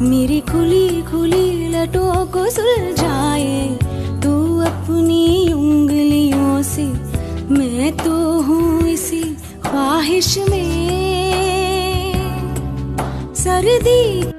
मेरी खुली खुली लटों को सुलझाए। तू अपनी उंगलियों से मैं तो हूँ इसी ख्वाहिश में। सर्दी